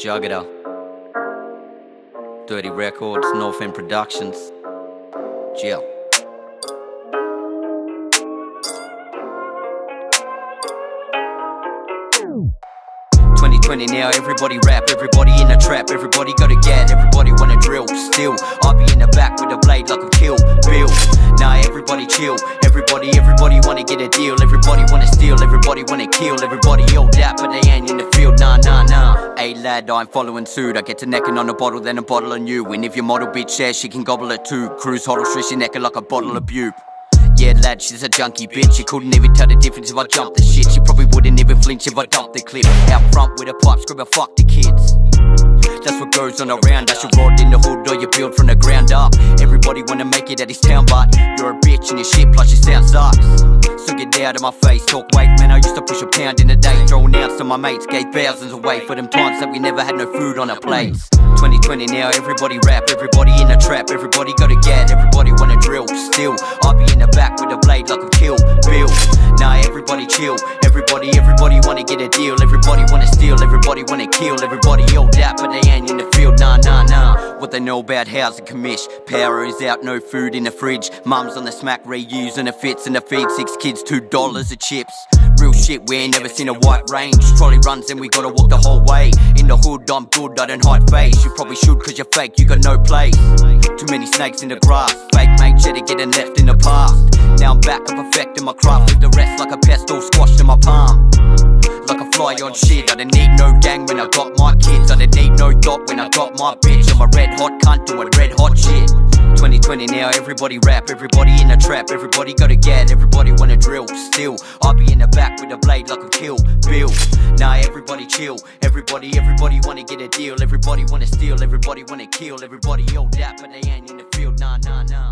Jugada. Thirty Records, North End Productions. Jill. Now, everybody rap, everybody in a trap, everybody got a gat, everybody wanna drill. Still, I'll be in the back with a blade like a kill Bill. Nah, everybody chill, everybody, everybody wanna get a deal, everybody wanna steal, everybody wanna kill, everybody all that, but they ain't Hey lad, I'm following suit. I get to necking on a bottle, then a bottle on you. And if your model bitch says she can gobble it too, cruise hodl, stretch your neck like a bottle of bupe. Yeah, lad, she's a junkie bitch. She couldn't even tell the difference if I jumped the shit. She probably wouldn't even flinch if I dumped the clip. Out front with a pipe, screaming, fuck the kids. That's what goes on around us. You rod in the hood or you build from the ground up. Everybody wanna make it at this town, but you're a bitch and your shit plus your sound sucks. Out of my face, talk weight, man. I used to push a pound in a day, throwing outs to my mates, gave thousands away for them times that we never had no food on our plates. 2020 now, everybody rap, everybody in a trap, everybody got a gat, everybody wanna drill. Still, I'll be in the back with a blade like a kill Bill. Nah, everybody chill, everybody, everybody wanna get a deal, everybody wanna steal, everybody wanna kill, everybody all that, but they ain't in the field. Nah, nah, nah. What they know about housing commish, power is out, no food in the fridge. Mums on the smack reusing the fits and the feed, six kids, two dollars of chips. Real shit, we ain't never seen a white range. Trolley runs and we gotta walk the whole way. In the hood, I'm good, I don't hide face. You probably should cause you're fake, you got no place. Too many snakes in the grass. Fake mate, cheddar getting left in the past. Now I'm back, I'm perfecting my craft. With the rest like a pest all squashed in my palm. Like a fly on shit. I don't need no gang when I got my kids. I don't need no dot when I got my bitch. I'm a red hot cunt doing red hot shit. 2020 now, everybody rap, everybody in a trap, everybody got a gat, everybody wanna drill. Still, I'll be in the back with a blade like a kill Bill. Nah, everybody chill, everybody, everybody wanna get a deal, everybody wanna steal, everybody wanna kill, everybody all that, but they ain't in the field. Nah, nah. nah.